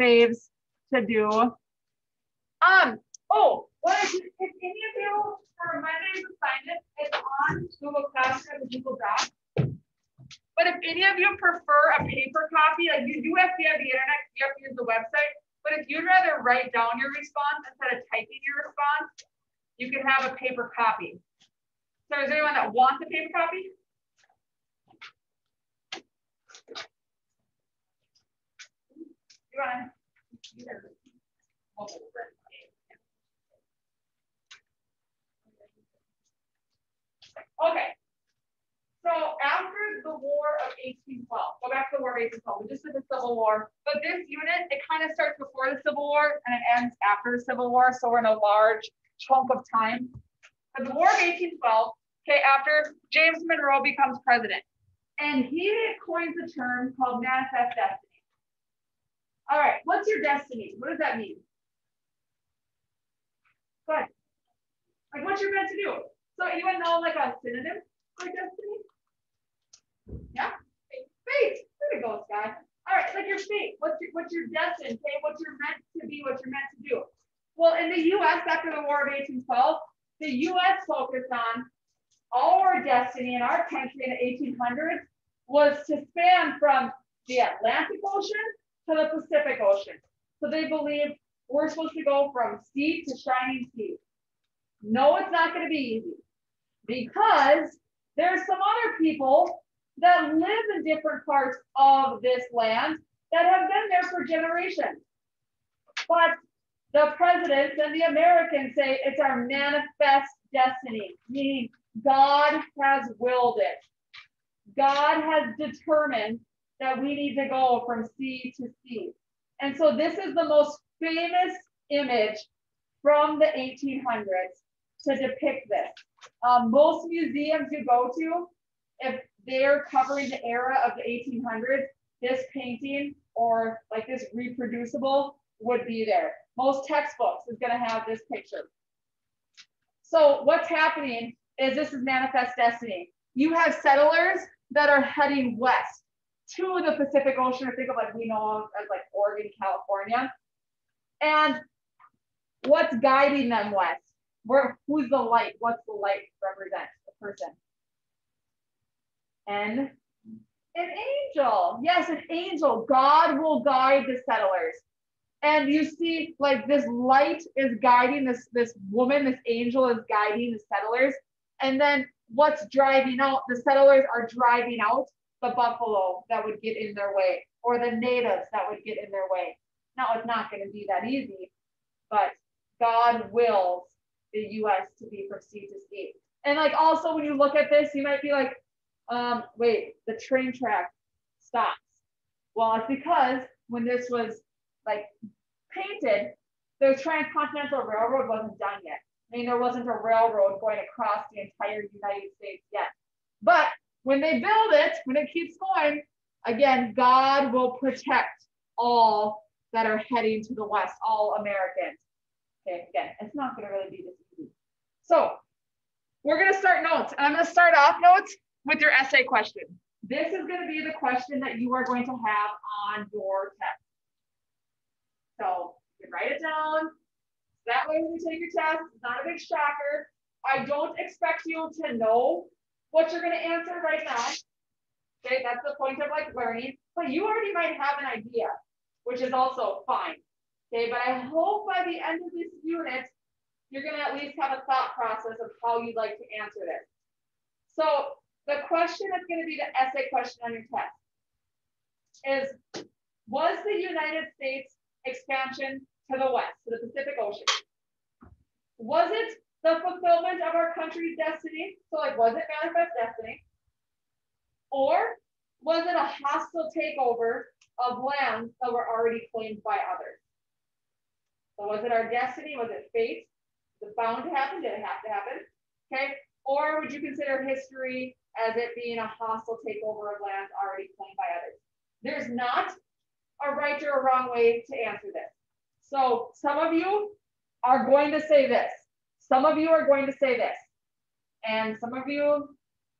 faves to do. Um, oh, what if, any of you for Monday's assignment, is on Google Classroom and Google Docs. But if any of you prefer a paper copy, like you do have to have the internet, you have to use the website. But if you'd rather write down your response instead of typing your response, you can have a paper copy. So is anyone that wants a paper copy? Okay. So after the War of 1812, go back to the War of 1812. We just did the Civil War, but this unit, it kind of starts before the Civil War and it ends after the Civil War. So we're in a large chunk of time. But the War of 1812, okay, after James Monroe becomes president, and he coins a term called manifest destiny. All right, what's your destiny? What does that mean? Ahead. Like, what you're meant to do. So anyone know like a synonym for destiny? Yeah? Fate. There we go, Sky. All right, like your fate. What's your what's your destiny? Okay, what you're meant to be, what you're meant to do. Well, in the US after the War of 1812, the US focused on our destiny in our country in the 1800s was to span from the Atlantic Ocean to the Pacific Ocean. So they believe we're supposed to go from sea to shining sea. No, it's not going to be easy because there's some other people that live in different parts of this land that have been there for generations. But the presidents and the Americans say it's our manifest destiny, meaning God has willed it. God has determined that we need to go from sea to sea. And so this is the most famous image from the 1800s to depict this. Um, most museums you go to, if they're covering the era of the 1800s, this painting or like this reproducible would be there. Most textbooks is going to have this picture. So what's happening is this is manifest destiny. You have settlers that are heading west to the Pacific Ocean, or think of like we know as like Oregon, California. And what's guiding them west? Where who's the light? What's the light represent? The person. And an angel. Yes, an angel. God will guide the settlers. And you see, like this light is guiding this this woman, this angel is guiding the settlers. And then what's driving out? The settlers are driving out the buffalo that would get in their way, or the natives that would get in their way. Now it's not going to be that easy, but God wills the US to be from sea to sea. And like also when you look at this, you might be like, um, wait, the train track stops. Well, it's because when this was like painted, the Transcontinental Railroad wasn't done yet. I mean, there wasn't a railroad going across the entire United States yet. But when they build it, when it keeps going, again, God will protect all that are heading to the West, all Americans. Okay, again, it's not going to really be this easy. So we're going to start notes. And I'm going to start off notes with your essay question. This is going to be the question that you are going to have on your test. So you can write it down. That way when you take your test, it's not a big shocker. I don't expect you to know what you're going to answer right now. Okay, that's the point of like learning, but you already might have an idea, which is also fine. Okay, but I hope by the end of this unit, you're going to at least have a thought process of how you'd like to answer this. So the question that's going to be the essay question on your test is, was the United States expansion to the west, to the Pacific Ocean, was it the fulfillment of our country's destiny? So like, was it manifest destiny? Or was it a hostile takeover of lands that were already claimed by others? So was it our destiny? Was it fate? Was it bound to happen? Did it have to happen? Okay. Or would you consider history as it being a hostile takeover of lands already claimed by others? There's not a right or a wrong way to answer this. So some of you are going to say this. Some of you are going to say this. And some of you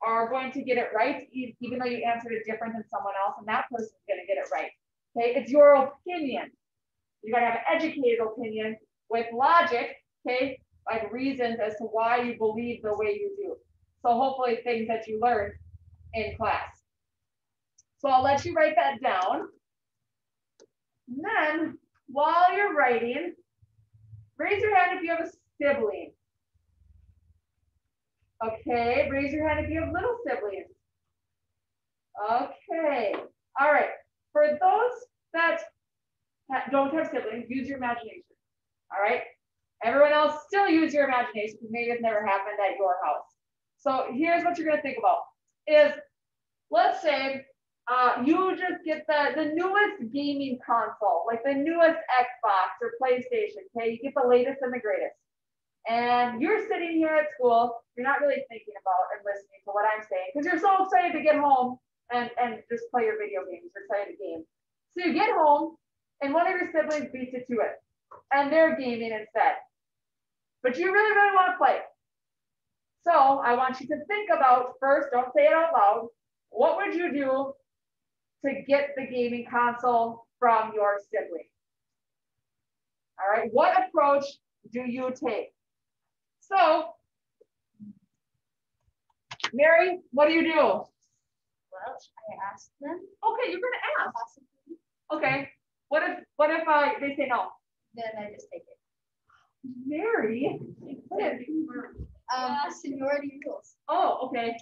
are going to get it right, even though you answered it different than someone else, and that person's going to get it right. Okay, it's your opinion. You gotta have an educated opinion with logic, okay? Like reasons as to why you believe the way you do. So hopefully things that you learned in class. So I'll let you write that down. And then while you're writing, raise your hand if you have a sibling. Okay, raise your hand if you have little siblings. Okay, all right. For those that don't have siblings, use your imagination. All right. Everyone else still use your imagination because maybe it's never happened at your house. So here's what you're gonna think about is let's say uh, you just get the, the newest gaming console, like the newest Xbox or PlayStation, okay? You get the latest and the greatest. And you're sitting here at school, you're not really thinking about and listening to what I'm saying because you're so excited to get home and, and just play your video games, you're excited to game. So you get home and one of your siblings beats you to it and they're gaming instead. But you really, really want to play. So I want you to think about first, don't say it out loud. What would you do to get the gaming console from your sibling? All right, what approach do you take? So, Mary, what do you do? Well, I asked them. Okay, you're gonna ask. Okay, what if what if uh, they say no? Then I just take it. Mary. Um, seniority rules. Oh, okay.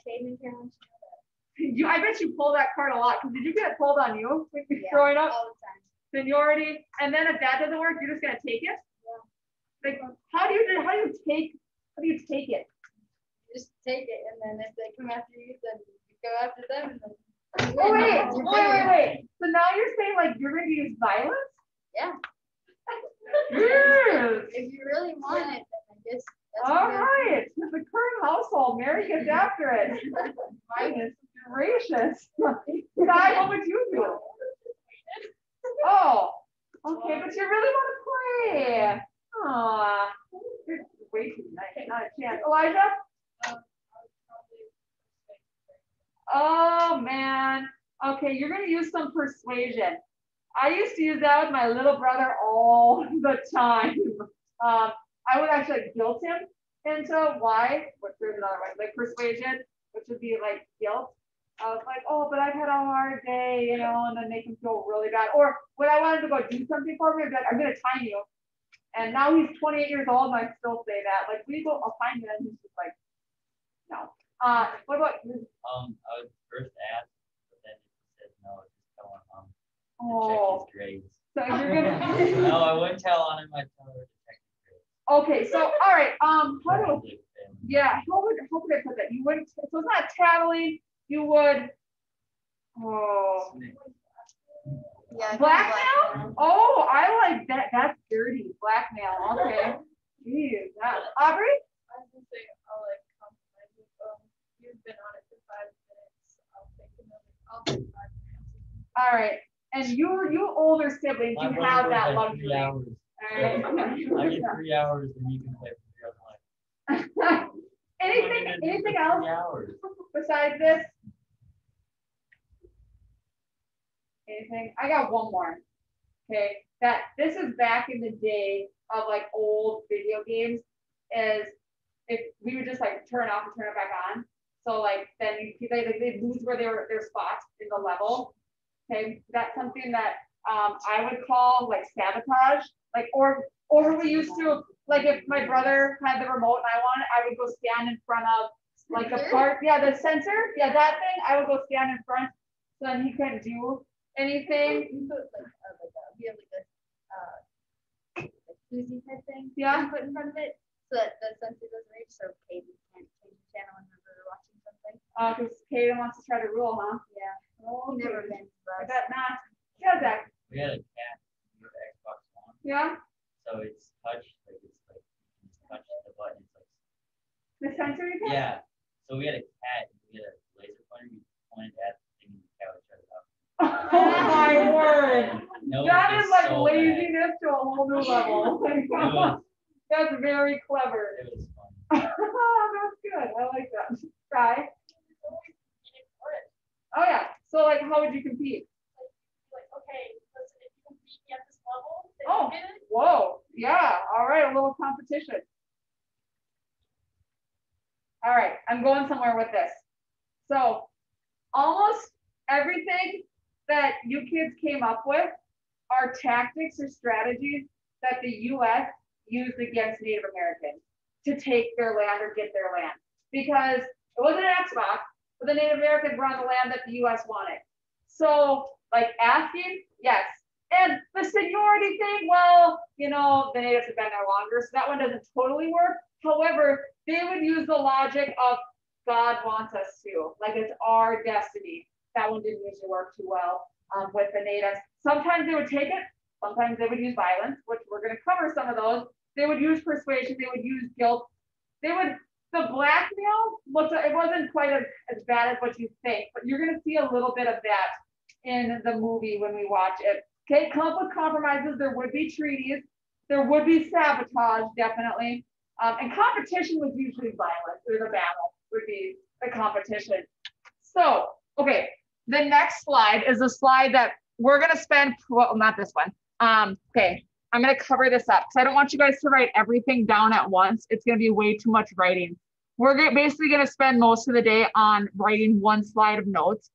You, I bet you pull that card a lot. Cause did you get it pulled on you when you're Yeah, growing up? All the time. Seniority, and then if that doesn't work, you're just gonna take it. Like, how do you? How do you take? How do you take it? You Just take it, and then if they come after you, then you go after them, and then. Oh wait, wait, wait, wait. So now you're saying like you're gonna use violence? Yeah. Yes. If you really want it, then I guess. that's All what you gotta right, the current household. Mary gets mm-hmm. after it. Goodness gracious. Guy, what would you do? Oh, okay, but you really want to play. Aw, Not a chance. Elijah? Oh, man. Okay, you're gonna use some persuasion. I used to use that with my little brother all the time. Um, I would actually guilt him into why, there's another way, like persuasion, which would be like guilt. I was like, oh, but I've had a hard day, you know, and then make him feel really bad. Or when I wanted to go do something for me, I'd be like, I'm gonna time you. And now he's 28 years old, and I still say that. Like, we go, I'll find and he's just like, no. Uh, what about you? Um, I would first ask, but then he said no, I'd just tell him, um, to Oh, check his grades. so you're gonna. No, I wouldn't tell on him, I'd tell her to check his grades. Okay, so all right, um, how do yeah, how would how could I put that? You wouldn't so it's not tattling, you would oh Yeah. I blackmail? Oh, I like that. That's dirty. Blackmail. Okay. Jeez, that Aubrey? I was gonna say, I'll like compromise with, um, you've been on it for five minutes, I'll take another, I'll take five minutes. All right. And you you older siblings, My you have that like three luxury. hours. All right. I get three hours and you can play for the other life. anything anything else hours. besides this? Anything? I got one more. Okay, that this is back in the day of like old video games. Is if we would just like turn off and turn it back on. So like then you, they like, they lose where their their spots in the level. Okay, that's something that um I would call like sabotage. Like or or we used to like if my brother had the remote and I wanted, I would go stand in front of like the part, yeah, the sensor, yeah, that thing, I would go stand in front, so then he couldn't do anything. You put like, uh, like a, we have like a, uh, like koozie type thing. Yeah. can Put in front of it, so that the sensor doesn't reach, so Katie can't change the channel whenever we're watching something. Uh, cause Kaden wants to try to rule, huh? Yeah. Oh, He never okay. bends I us. bet not. Yeah, Zach, We had a cat with the Xbox One, yeah, so it's touch, like it's like, you touch the button, it's like, the sensor you got? yeah. So we had a cat, And we had a laser pointer, we pointed at Oh my word. No, That is like so bad. laziness to a whole new level. Was, That's very clever. it was fun. That's good, I like that. Try. Oh yeah, so like how would you compete? Like, okay, listen, if you me at this level, then Oh. you Yeah, all right, a little competition. All right, I'm going somewhere with this. So almost everything that you kids came up with are tactics or strategies that the US used against Native Americans to take their land or get their land. Because it wasn't an Xbox, but the Native Americans were on the land that the US wanted. So like asking, yes. And the seniority thing, well, you know, the natives have been there longer, so that one doesn't totally work. However, they would use the logic of God wants us to, like it's our destiny. That one didn't usually work too well um, with the natives. Sometimes they would take it, sometimes they would use violence, which we're going to cover some of those. They would use persuasion, they would use guilt. They would, the blackmail, looked, it wasn't quite as, as bad as what you think, but you're going to see a little bit of that in the movie when we watch it. Okay, come up with compromises. There would be treaties. There would be sabotage, definitely. Um, and competition was usually violent, or the battle would be the competition. So, okay, the next slide is a slide that we're gonna spend, well, not this one. Um, okay, I'm gonna cover this up because I don't want you guys to write everything down at once. It's gonna be way too much writing. We're basically gonna spend most of the day on writing one slide of notes.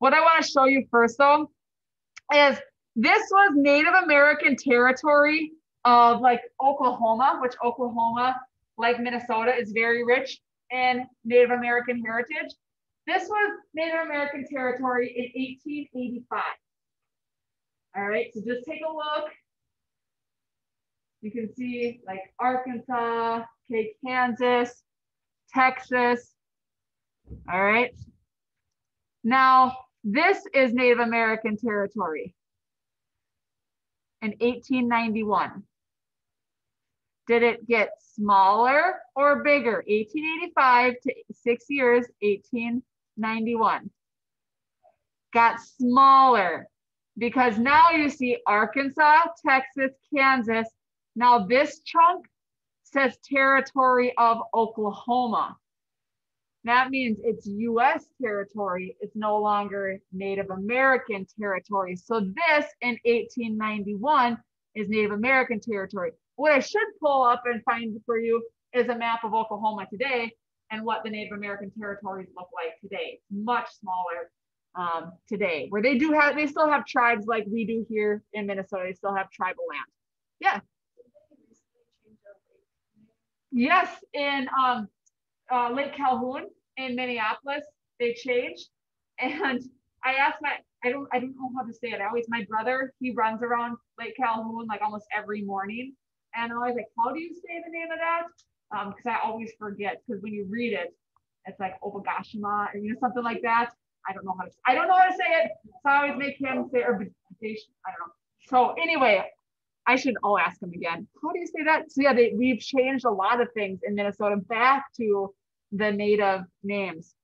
What I wanna show you first though, is this was Native American territory of like Oklahoma, which Oklahoma, like Minnesota, is very rich in Native American heritage. This was Native American territory in 1885. All right, so just take a look. You can see like Arkansas, okay, Kansas, Texas. All right. Now, this is Native American territory in 1891? Did it get smaller or bigger? 1885 to six years, 1891. Got smaller because now you see Arkansas, Texas, Kansas. Now this chunk says territory of Oklahoma. That means it's US territory. It's no longer Native American territory. So this in 1891 is Native American territory. What I should pull up and find for you is a map of Oklahoma today and what the Native American territories look like today. Much smaller um, today, where they do have, they still have tribes like we do here in Minnesota. They still have tribal land. Yeah. Yes, in um, uh, Lake Calhoun in Minneapolis, they changed. And I asked my, I don't, I don't know how to say it. I always, my brother, he runs around Lake Calhoun like almost every morning. And I was like, how do you say the name of that? Um, cause I always forget because when you read it, it's like Obagashima or you know, something like that. I don't know how to, I don't know how to say it. So I always make him say, or I don't know. So anyway, I should, I'll ask him again. How do you say that? So yeah, they, we've changed a lot of things in Minnesota back to the native names.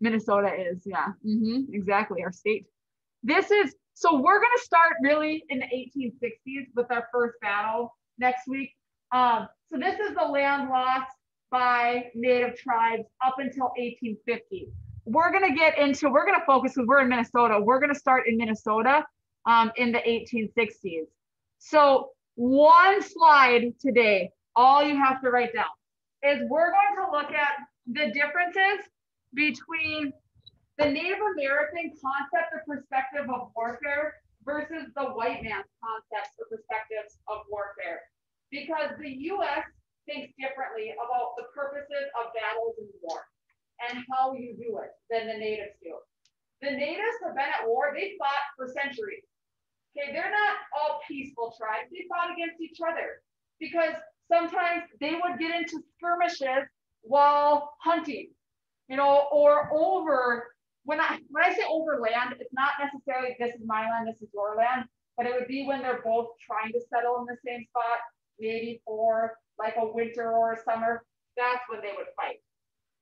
Minnesota is, yeah, mm-hmm, exactly, our state. This is, so we're gonna start really in the 1860s with our first battle next week. Um, so this is the land lost by native tribes up until 1850. We're gonna get into, we're gonna focus, because we're in Minnesota, we're gonna start in Minnesota um, in the 1860s. So one slide today, all you have to write down is we're going to look at the differences between the Native American concept or perspective of warfare versus the white man's concepts or perspectives of warfare. Because the US thinks differently about the purposes of battles and war and how you do it than the natives do. The natives have been at war, they fought for centuries. Okay, they're not all peaceful tribes, they fought against each other because sometimes they would get into skirmishes while hunting, you know, or over. When I when I say over land, it's not necessarily this is my land, this is your land, but it would be when they're both trying to settle in the same spot, maybe for like a winter or a summer. That's when they would fight.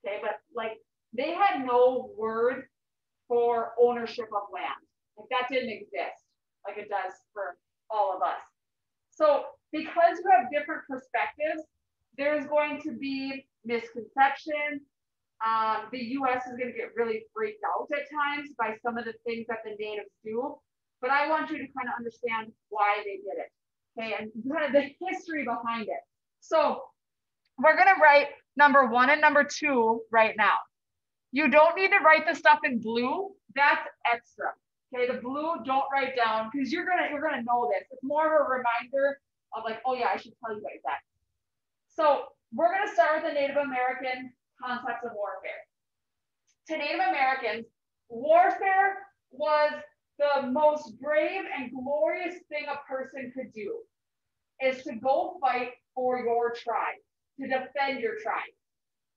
Okay, but like they had no word for ownership of land. Like that didn't exist like it does for all of us. So because you have different perspectives, there's going to be misconception. Um, the US is going to get really freaked out at times by some of the things that the natives do. But I want you to kind of understand why they did it. Okay, and kind of the history behind it. So we're gonna write number one and number two right now. You don't need to write the stuff in blue. That's extra. Okay, the blue don't write down because you're gonna you're gonna know this. It's more of a reminder of like, oh yeah, I should tell you guys that. So we're gonna start with the Native American concepts of warfare. To Native Americans, warfare was the most brave and glorious thing a person could do is to go fight for your tribe, to defend your tribe.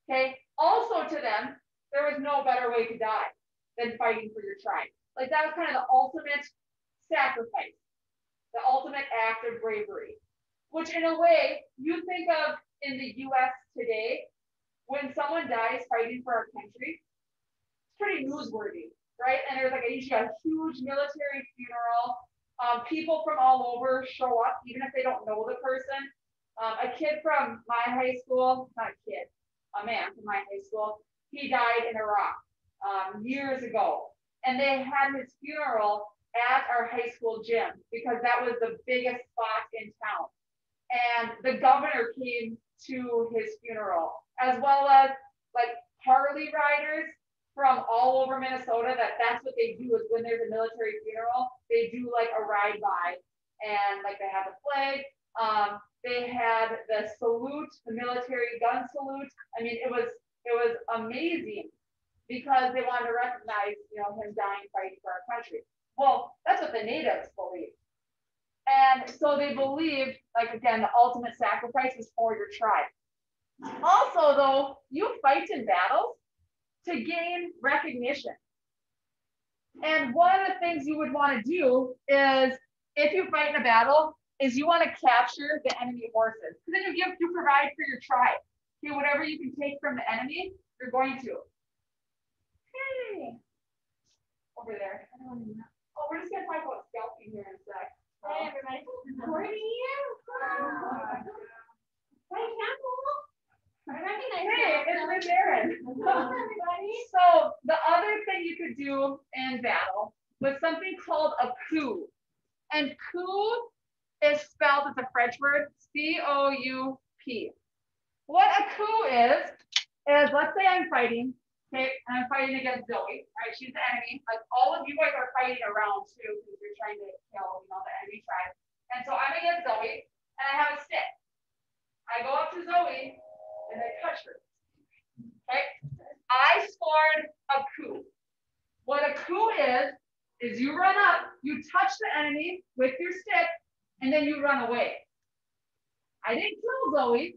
Okay. Also to them, there was no better way to die than fighting for your tribe. Like that was kind of the ultimate sacrifice, the ultimate act of bravery, which in a way you think of in the US today, when someone dies fighting for our country, it's pretty newsworthy right? And there's like a, usually a huge military funeral. Um, people from all over show up, even if they don't know the person. Um, a kid from my high school, not a kid, a man from my high school, he died in Iraq um, years ago. And they had his funeral at our high school gym because that was the biggest spot in town. And the governor came to his funeral, as well as like Harley riders from all over Minnesota that that's what they do is when there's a military funeral, they do like a ride by and like they have the flag. Um, they had the salute, the military gun salute. I mean, it was it was amazing because they wanted to recognize, you know, him dying fighting for our country. Well, that's what the natives believe. And so they believed, like again, the ultimate sacrifice is for your tribe. Also, though, you fight in battles to gain recognition. And one of the things you would want to do is, if you fight in a battle, is you want to capture the enemy horses. Because then you give, you provide for your tribe. Okay, whatever you can take from the enemy, you're going to. Hey, over there. Oh, we're just gonna talk about scalping here in a sec. Hey, everybody. Morning. Hey, Campbell. I recognize hey, it's so the other thing you could do in battle was something called a coup. And coup is spelled as a French word, C-O-U-P. What a coup is, is let's say I'm fighting, okay, and I'm fighting against Zoe, right? She's the enemy. Like all of you guys are fighting around too, because you're trying to kill, you know, the enemy tribe. And so I'm against Zoe, and I have a stick. I go up to Zoe, and I touch her. Okay? I scored a coup. What a coup is, is you run up, you touch the enemy with your stick, and then you run away. I didn't kill Zoe.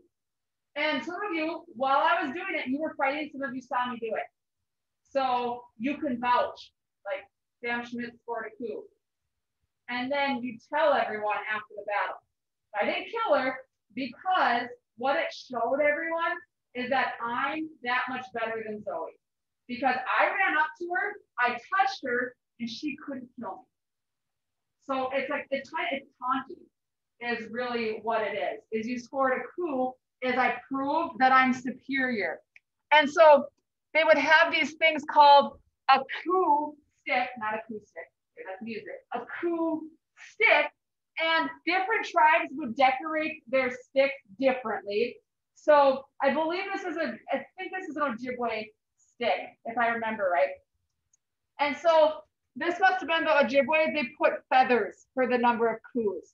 And some of you, while I was doing it, you were fighting, some of you saw me do it. So you can vouch, like Sam Schmitz scored a coup. And then you tell everyone after the battle. I didn't kill her because what it showed everyone is that I'm that much better than Zoe because I ran up to her, I touched her, and she couldn't kill me. So it's like it's kind of it's taunting is really what it is. Is you scored a coup is I proved that I'm superior. And so they would have these things called a coup stick, not acoustic, that's music, a coup stick and different tribes would decorate their sticks differently. So I believe this is a, I think this is an Ojibwe stick, if I remember right. And so this must have been the Ojibwe, they put feathers for the number of coups.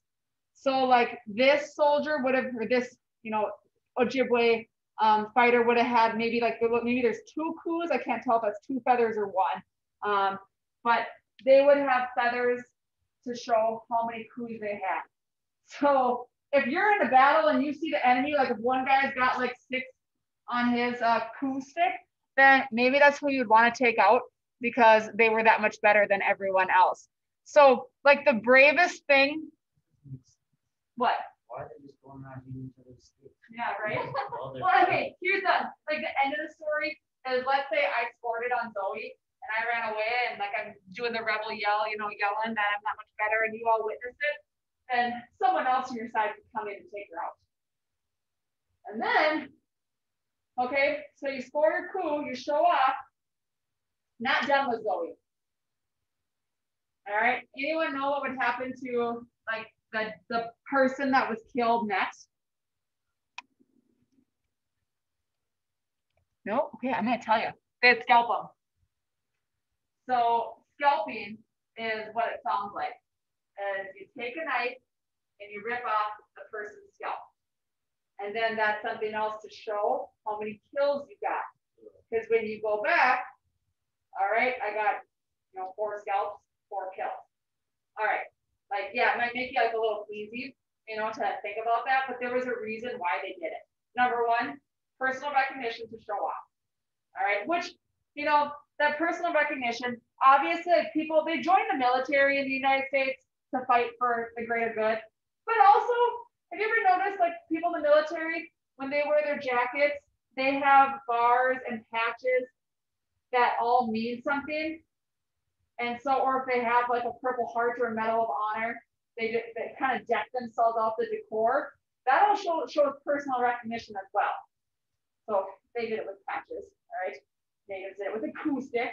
So like this soldier would have, or this, you know, Ojibwe um, fighter would have had maybe like, maybe there's two coups. I can't tell if that's two feathers or one. Um, but they would have feathers to show how many coups they had. So if you're in a battle and you see the enemy, like if one guy's got like six on his uh, coup stick, then maybe that's who you'd want to take out because they were that much better than everyone else. So like the bravest thing, what? Why are they just going around eating each other's sticks? Yeah, right? Well, okay, here's the like the end of the story is let's say I scored it on Zoe and I ran away and like I'm doing the rebel yell, you know, yelling that I'm not much better and you all witnessed it, then someone else on your side could come in and take her out. And then, okay, so you score your coup, you show up, not done with Zoe. All right, anyone know what would happen to like the, the person that was killed next? No? Okay, I'm gonna tell you. They'd scalp them. So scalping is what it sounds like. Is you take a knife and you rip off the person's scalp. And then that's something else to show how many kills you got. Because when you go back, all right, I got, you know, four scalps, four kills. All right, like, yeah, it might make you like a little queasy, you know, to think about that, but there was a reason why they did it. Number one, personal recognition to show off. All right, which, you know, that personal recognition, obviously, people, they join the military in the United States to fight for the greater good. But also, have you ever noticed like people in the military, when they wear their jackets, they have bars and patches that all mean something. And so, or if they have like a purple heart or a medal of honor, they, just, they kind of deck themselves out the decor. That all show, shows personal recognition as well. So they did it with patches, all right? Natives did it with a coup stick,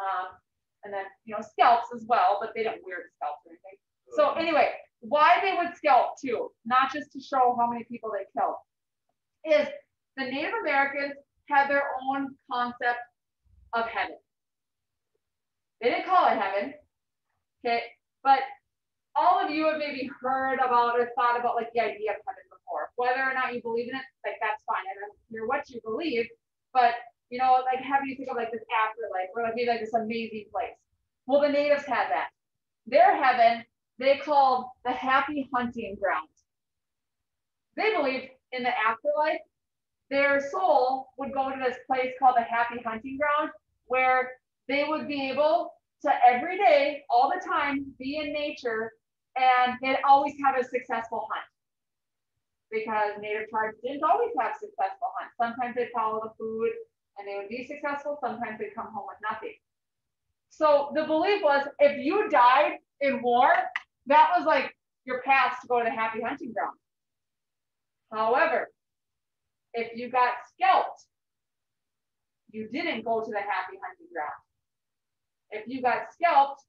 um, and then you know scalps as well, but they didn't wear the scalps or anything. So anyway, why they would scalp too, not just to show how many people they killed, is the Native Americans had their own concept of heaven. They didn't call it heaven, okay? But all of you have maybe heard about or thought about like the idea of heaven before. Whether or not you believe in it, like that's fine. I don't care what you believe, but you know, like having you think of like this afterlife or like maybe like this amazing place. Well, the natives had that. Their heaven they called the happy hunting ground. They believed in the afterlife, their soul would go to this place called the happy hunting ground where they would be able to every day, all the time, be in nature and they'd always have a successful hunt. Because native tribes didn't always have successful hunts. Sometimes they'd follow the food and they would be successful. Sometimes they'd come home with nothing. So the belief was if you died in war, that was like your path to go to the happy hunting ground. However, if you got scalped, you didn't go to the happy hunting ground. If you got scalped,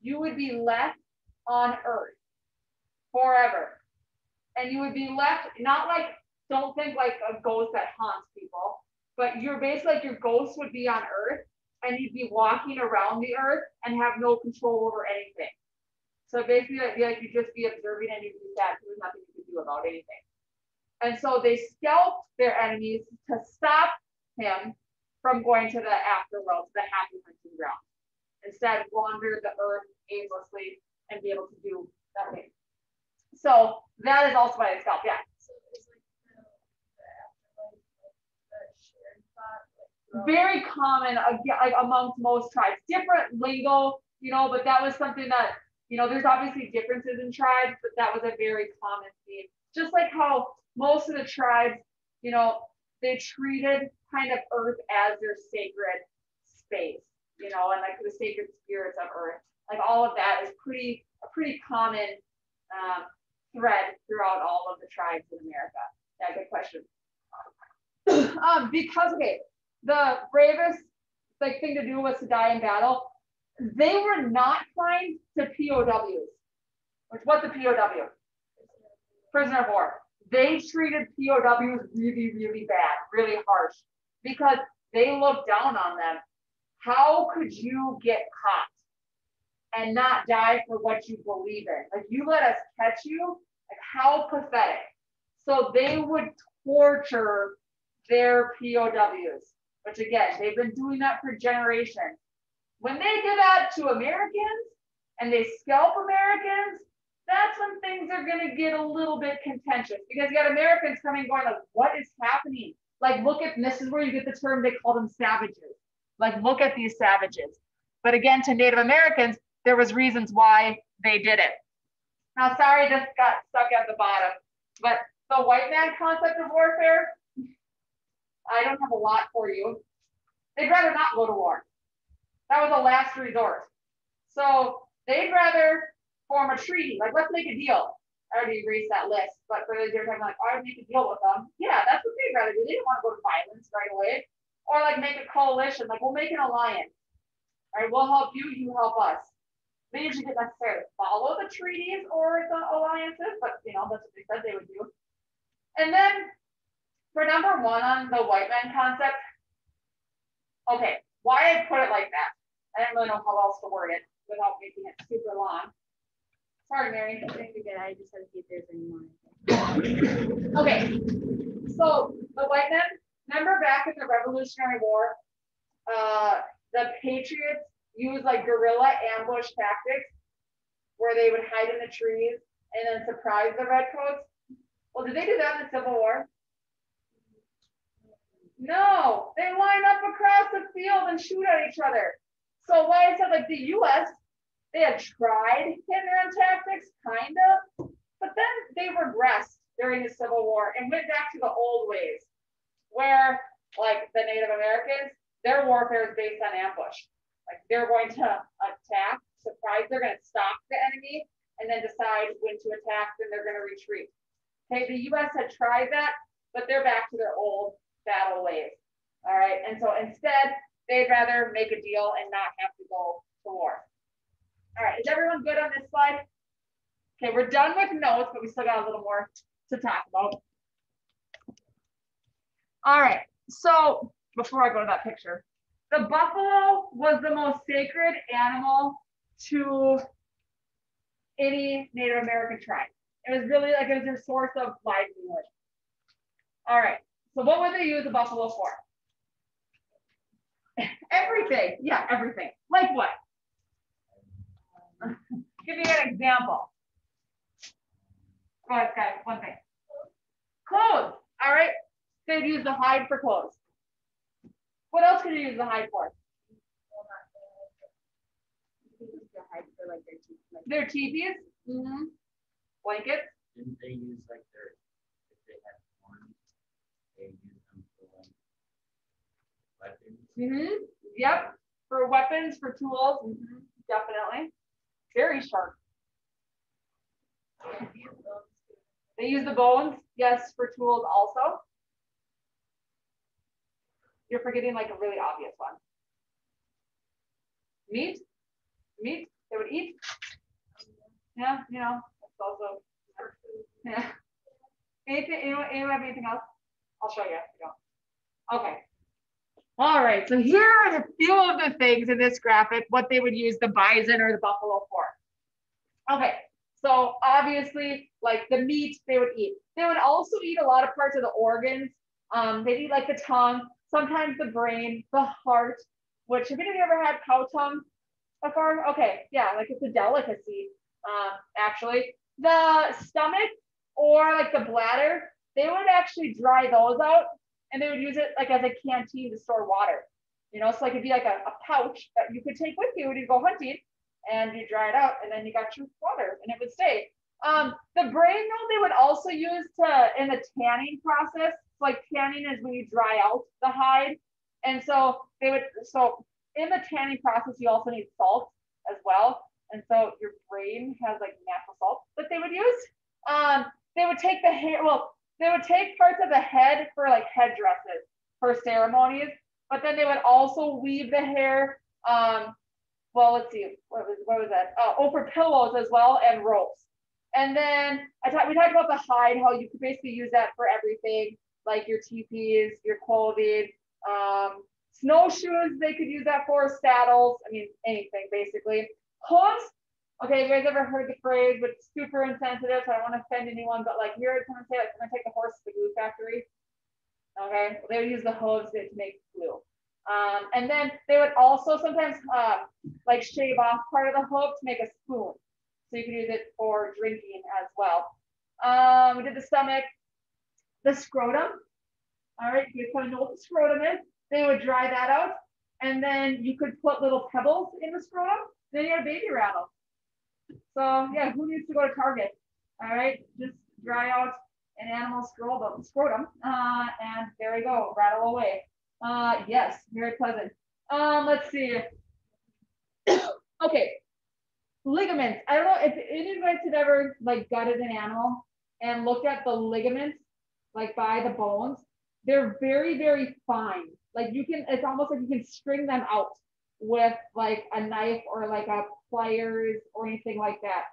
you would be left on earth forever. And you would be left, not like, don't think like a ghost that haunts people, but you're basically like your ghost would be on earth and you'd be walking around the earth and have no control over anything. So basically, like, like you just be observing and you do that. There's nothing you could do about anything. And so they scalped their enemies to stop him from going to the afterworld, to the happy hunting ground. Instead, wander the earth aimlessly and be able to do nothing. So that is also why they scalped. Yeah. So it's like the, the afterlife, like the shared thought, like Very common like amongst most tribes. Different lingo, you know, but that was something that you know, there's obviously differences in tribes, but that was a very common theme. Just like how most of the tribes, you know, they treated kind of earth as their sacred space, you know, and like the sacred spirits of earth. Like all of that is pretty a pretty common um, thread throughout all of the tribes in America. Yeah, good question. Um, because okay, the bravest like thing to do was to die in battle they were not kind to POWs. Which what's a POW? Prisoner of war. They treated POWs really, really bad, really harsh, because they looked down on them. How could you get caught and not die for what you believe in? Like you let us catch you? Like how pathetic. So they would torture their POWs, which again, they've been doing that for generations. When they do that to Americans and they scalp Americans, that's when things are going to get a little bit contentious because you got Americans coming going like, what is happening? Like, look at this is where you get the term they call them savages. Like, look at these savages. But again, to Native Americans, there was reasons why they did it. Now, sorry, this got stuck at the bottom, but the white man concept of warfare, I don't have a lot for you. They'd rather not go to war. That was a last resort. So they'd rather form a treaty. Like, let's make a deal. I already erased that list, but for those are talking like, I would make a deal with them. Yeah, that's what they'd rather do. They didn't want to go to violence right away. Or like make a coalition, like we'll make an alliance. All right, we'll help you, you help us. They usually didn't necessarily follow the treaties or the alliances, but you know, that's what they said they would do. And then for number one on the white man concept, okay, why I put it like that, I didn't really know how else to word it without making it super long. Sorry, Mary. I think you're good. I just had to see if there's any more. Okay, so the white men, remember back in the Revolutionary War, uh, the Patriots used like guerrilla ambush tactics where they would hide in the trees and then surprise the redcoats. Well, did they do that in the Civil War? No, they line up across the field and shoot at each other. So why I said like the U.S. they had tried hit and run tactics, kind of, but then they regressed during the Civil War and went back to the old ways, where like the Native Americans, their warfare is based on ambush. Like they're going to attack, surprise, they're going to stop the enemy, and then decide when to attack, then they're going to retreat. Okay, the US had tried that, but they're back to their old battle ways. All right, and so instead, they'd rather make a deal and not have to go to war. All right, is everyone good on this slide? Okay, we're done with notes, but we still got a little more to talk about. All right, so before I go to that picture, the buffalo was the most sacred animal to any Native American tribe. It was really like it was their source of livelihood. All right, so what would they use a buffalo for? everything, yeah, everything. Like what? Give me an example. Go ahead, guys, one thing. Clothes, all right? They'd use the hide for clothes. What else could you use the hide for? You can use the hide for like their teeth. Their teepees, mm-hmm. blankets, Didn't they use like their, if they had horns, they use them for like weapons? Mm-hmm. yep, for weapons, for tools, mhm, definitely. Very sharp. They use the bones, yes, for tools also. You're forgetting like a really obvious one. Meat, meat, they would eat. Yeah, you know, that's also, yeah. Anything, anyone, anyone have anything else? I'll show you. Okay. All right, so here are a few of the things in this graphic, what they would use the bison or the buffalo for. Okay, so obviously, like the meat they would eat. They would also eat a lot of parts of the organs. Um, they'd eat like the tongue, sometimes the brain, the heart, which have any of you ever had cow tongue before? Okay, yeah, like it's a delicacy, um, actually. The stomach or like the bladder, they would actually dry those out and they would use it like as a canteen to store water. You know, so like it'd be like a, a pouch that you could take with you when you go hunting and you dry it out and then you got your water and it would stay. Um, the brain though, they would also use to in the tanning process. Like tanning is when you dry out the hide. And so they would, so in the tanning process, you also need salt as well. And so your brain has like natural salt that they would use. Um, they would take the hair, well, they would take parts of the head for like headdresses for ceremonies, but then they would also weave the hair. Um, well, let's see, what was, what was that? Uh, oh, for pillows as well and ropes. And then I talked, we talked about the hide, how you could basically use that for everything, like your teepees, your clothing, um, snowshoes, they could use that for saddles. I mean, anything basically. Hooves, Okay, you guys ever heard the phrase, but it's super insensitive, so I don't want to offend anyone, but like here, someone say, like, I'm gonna take the horse to the glue factory. Okay, they would use the hooves to make glue. Um, and then they would also sometimes uh, like shave off part of the hoof to make a spoon. So you can use it for drinking as well. Um, we did the stomach, the scrotum. All right, you kind of know what the scrotum is. They would dry that out. And then you could put little pebbles in the scrotum. Then you had a baby rattle. So yeah, who needs to go to Target? All right, just dry out an animal scrotum, scrotum, uh, and there we go, rattle away. Uh, yes, very pleasant. Um, let's see. okay, ligaments. I don't know if any of you guys have ever like gutted an animal and looked at the ligaments, like by the bones. They're very, very fine. Like you can, it's almost like you can string them out. With like a knife or like a pliers or anything like that.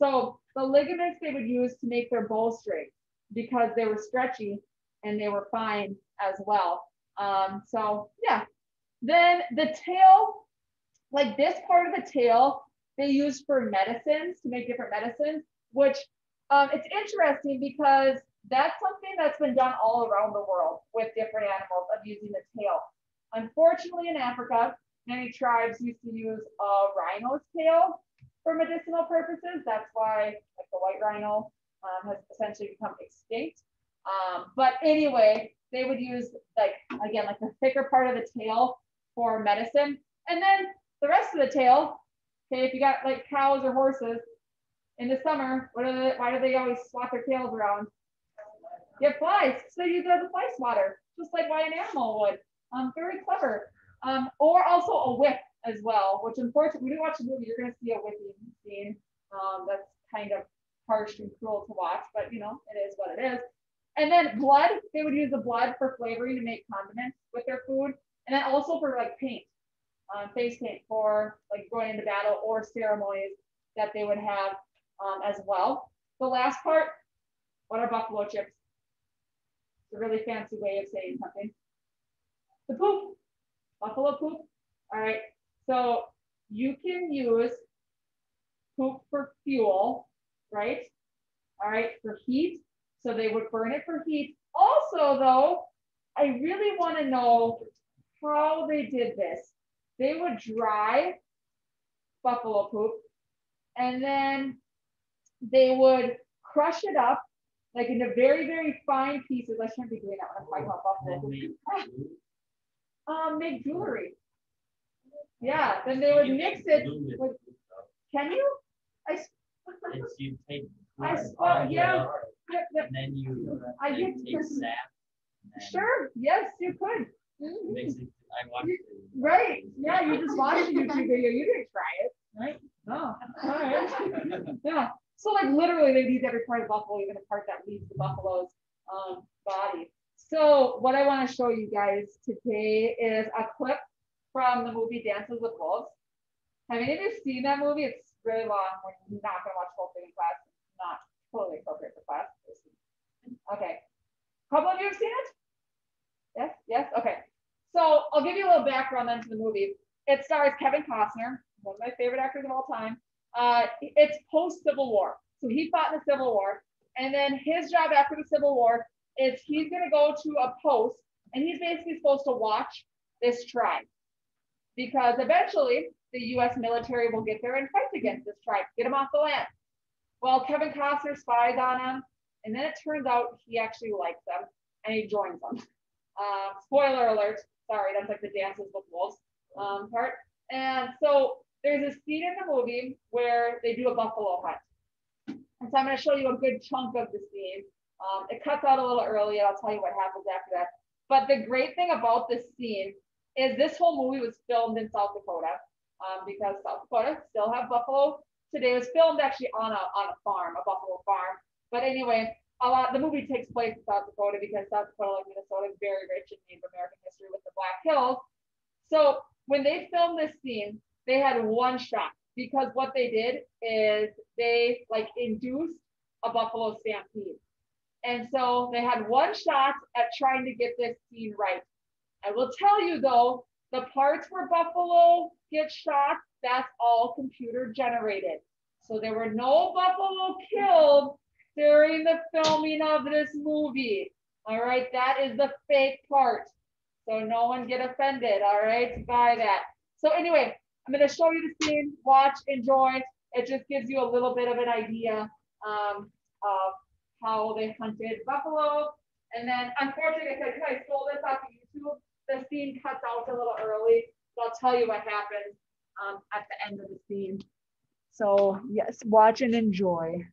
So the ligaments they would use to make their bowstring because they were stretchy and they were fine as well. Um, so yeah. Then the tail, like this part of the tail, they use for medicines to make different medicines, which um, it's interesting because that's something that's been done all around the world with different animals of using the tail. Unfortunately, in Africa, many tribes used to use a rhino's tail for medicinal purposes. That's why like the white rhino um, has essentially become extinct. Um, but anyway, they would use like, again, like the thicker part of the tail for medicine. And then the rest of the tail, okay, if you got like cows or horses in the summer, what are the, why do they always swat their tails around? Get flies. So you do the fly swatter, just like why an animal would. Um, very clever. Um, or also a whip as well, which unfortunately, when you watch the movie, you're going to see a whipping scene. Um, that's kind of harsh and cruel to watch, but you know, it is what it is. And then blood, they would use the blood for flavoring to make condiments with their food. And then also for like paint, um, face paint for like going into battle or ceremonies that they would have um, as well. The last part, what are buffalo chips? It's a really fancy way of saying something. The poop, buffalo poop. All right, so you can use poop for fuel, right? All right, for heat. So they would burn it for heat. Also, though, I really want to know how they did this. They would dry buffalo poop and then they would crush it up like into very, very fine pieces. I shouldn't be doing that when I'm talking about buffalo poop. Um, make jewelry. Yeah, then they would mix it with, can you? I, It's you take. I oh, yeah. yep, yep, And then you, I get take sap. sure, yes, you could. Mhm. Mix it, I watched it. Right, yeah, you just watched a YouTube video, you didn't try it, right? No, all right. Yeah, so like literally they every part of buffalo, even the part that leaves the buffalo's um, body. So what I want to show you guys today is a clip from the movie Dances with Wolves. Have any of you seen that movie? It's really long. We're not going to watch the whole thing in class. It's not totally appropriate for class. Okay. A couple of you have seen it? Yes, yes, okay. So I'll give you a little background then to the movie. It stars Kevin Costner, one of my favorite actors of all time. Uh, it's post Civil War. So he fought in the Civil War. And then his job after the Civil War is he's going to go to a post and he's basically supposed to watch this tribe because eventually the US military will get there and fight against this tribe, get them off the land. Well, Kevin Costner spies on him, and then it turns out he actually likes them and he joins them. Um, spoiler alert, sorry, that's like the dances with wolves um, part. And so there's a scene in the movie where they do a buffalo hunt. And so I'm going to show you a good chunk of the scene. Um, it cuts out a little early, I'll tell you what happens after that. But the great thing about this scene is this whole movie was filmed in South Dakota um, because South Dakota still have buffalo. Today it was filmed actually on a on a farm, a buffalo farm. But anyway, a lot the movie takes place in South Dakota because South Dakota, like Minnesota, is very rich in Native American history with the Black Hills. So when they filmed this scene, they had one shot because what they did is they like induced a buffalo stampede. And so they had one shot at trying to get this scene right. I will tell you though, the parts where buffalo gets shot, that's all computer generated. So there were no buffalo killed during the filming of this movie. All right, that is the fake part. So no one get offended, all right, by that. So anyway, I'm gonna show you the scene, watch, enjoy. It just gives you a little bit of an idea um, how they hunted buffalo. And then unfortunately, I said, I stole this off of YouTube, the scene cuts out a little early. So I'll tell you what happens um, at the end of the scene. So yes, watch and enjoy.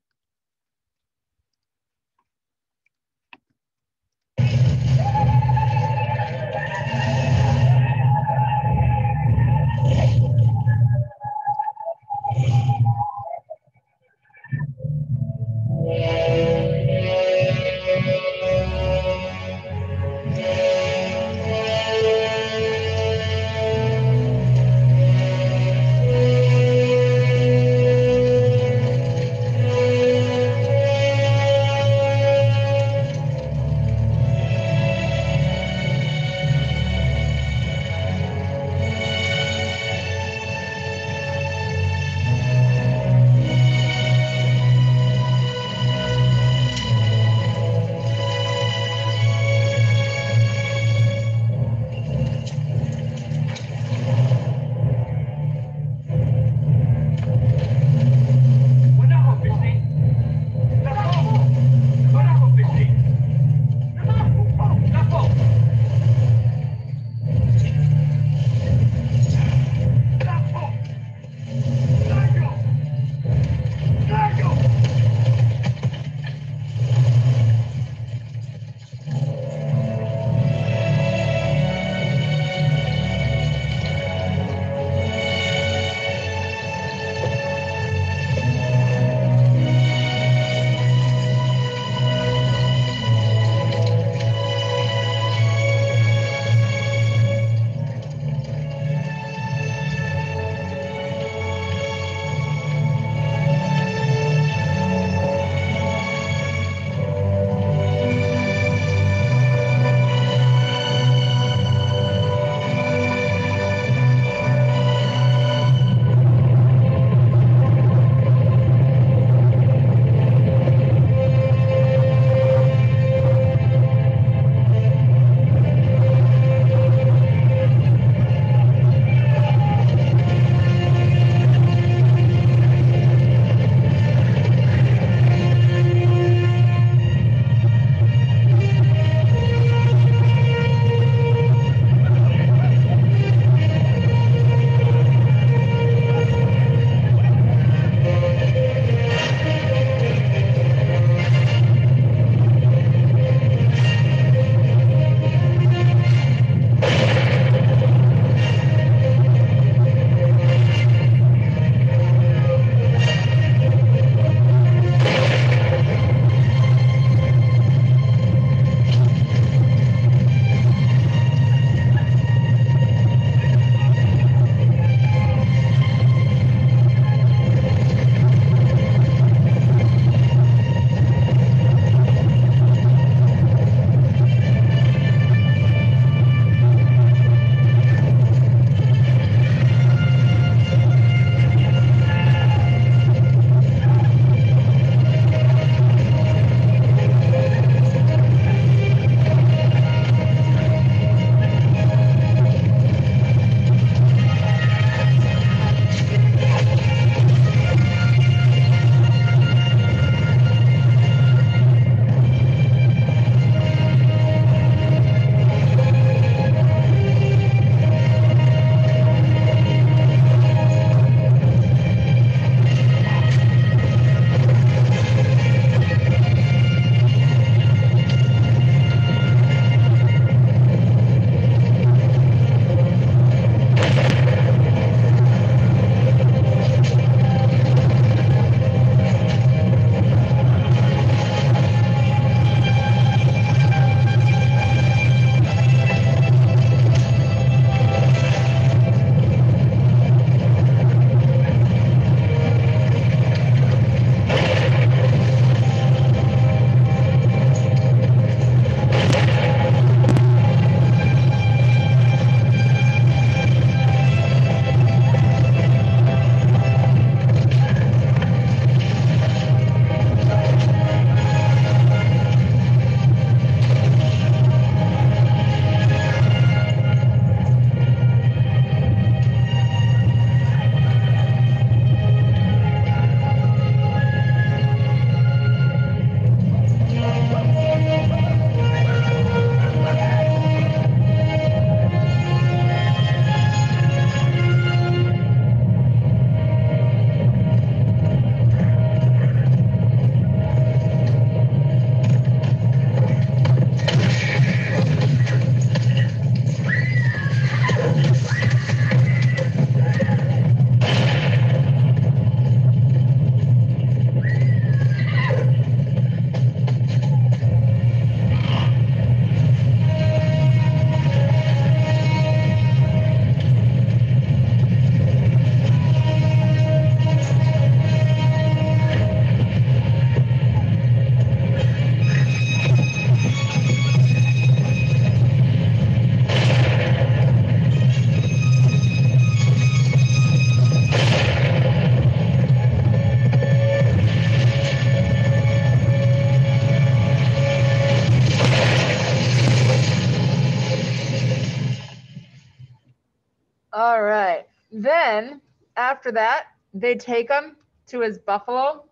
After that, they take him to his buffalo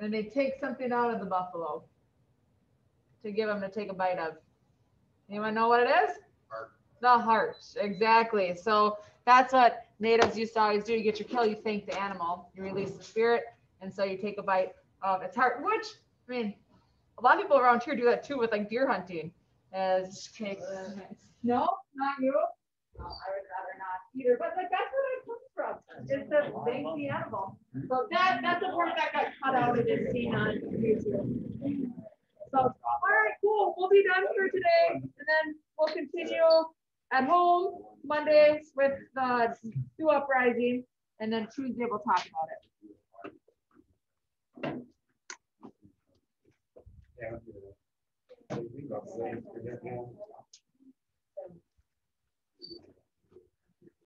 and they take something out of the buffalo to give him to take a bite of. Anyone know what it is? Heart. The heart, exactly. So that's what natives used to always do You get your kill. You thank the animal, you release the spirit, and so you take a bite of its heart. Which I mean, a lot of people around here do that too with like deer hunting. As take no, not you. No, I would rather not either. But like that's what I comes from. It's the thank the animal. So that that's the part that got cut out and is seen on YouTube. So all right, cool. We'll be done for today, and then we'll continue at home Mondays with the Sioux uprising, and then Tuesday we'll talk about it. Yeah.